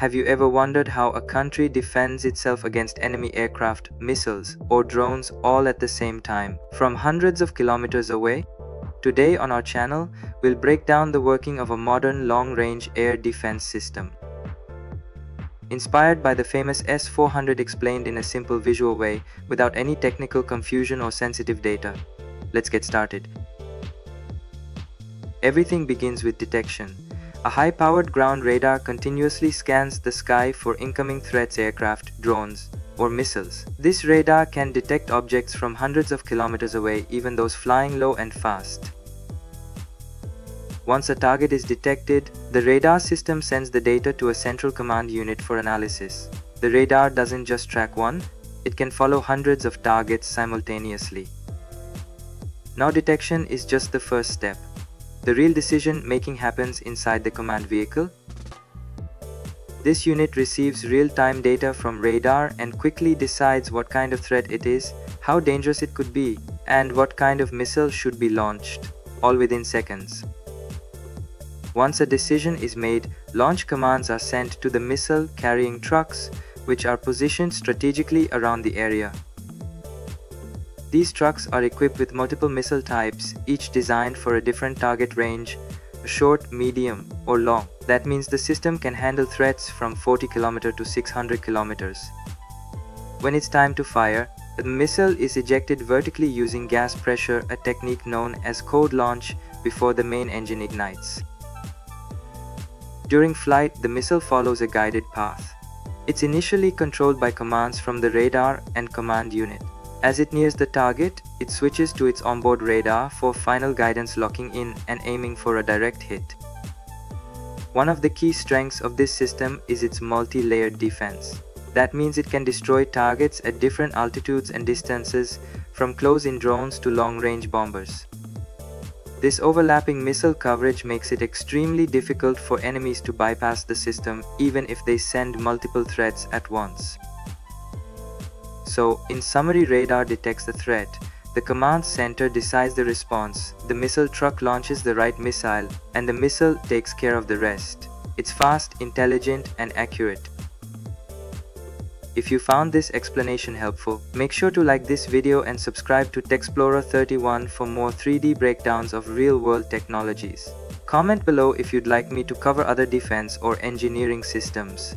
Have you ever wondered how a country defends itself against enemy aircraft, missiles, or drones all at the same time, from hundreds of kilometers away? Today on our channel, we'll break down the working of a modern long-range air defense system. Inspired by the famous S-400 explained in a simple visual way, without any technical confusion or sensitive data. Let's get started. Everything begins with detection. A high-powered ground radar continuously scans the sky for incoming threats aircraft, drones, or missiles. This radar can detect objects from hundreds of kilometers away, even those flying low and fast. Once a target is detected, the radar system sends the data to a central command unit for analysis. The radar doesn't just track one, it can follow hundreds of targets simultaneously. Now detection is just the first step. The real decision making happens inside the command vehicle. This unit receives real-time data from radar and quickly decides what kind of threat it is, how dangerous it could be, and what kind of missile should be launched, all within seconds. Once a decision is made, launch commands are sent to the missile-carrying trucks, which are positioned strategically around the area. These trucks are equipped with multiple missile types, each designed for a different target range, short, medium, or long. That means the system can handle threats from 40 km to 600 km. When it's time to fire, the missile is ejected vertically using gas pressure, a technique known as cold launch, before the main engine ignites. During flight, the missile follows a guided path. It's initially controlled by commands from the radar and command unit. As it nears the target, it switches to its onboard radar for final guidance locking in and aiming for a direct hit. One of the key strengths of this system is its multi-layered defense. That means it can destroy targets at different altitudes and distances, from close-in drones to long-range bombers. This overlapping missile coverage makes it extremely difficult for enemies to bypass the system even if they send multiple threats at once. So, in summary radar detects the threat, the command center decides the response, the missile truck launches the right missile, and the missile takes care of the rest. It's fast, intelligent, and accurate. If you found this explanation helpful, make sure to like this video and subscribe to Tech Explorer 31 for more 3D breakdowns of real-world technologies. Comment below if you'd like me to cover other defense or engineering systems.